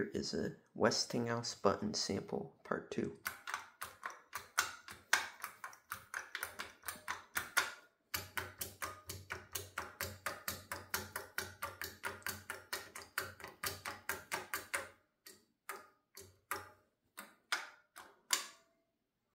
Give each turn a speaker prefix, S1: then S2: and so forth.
S1: Here is a Westinghouse button sample part 2.